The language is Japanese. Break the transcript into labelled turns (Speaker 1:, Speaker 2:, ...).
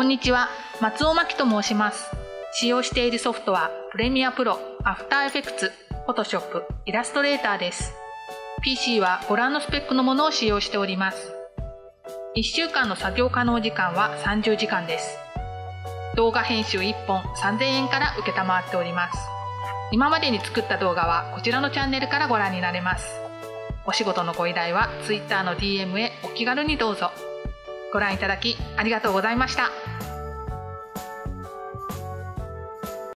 Speaker 1: こんにちは、松尾真希と申します。使用しているソフトは、プレミアプロ、アフターエフェクツ、フォトショップ、イラストレーターです。PC はご覧のスペックのものを使用しております。1週間の作業可能時間は30時間です。動画編集1本3000円から受けたまわっております。今までに作った動画はこちらのチャンネルからご覧になれます。お仕事のご依頼は Twitter の DM へお気軽にどうぞ。ご覧いただきありがとうございました。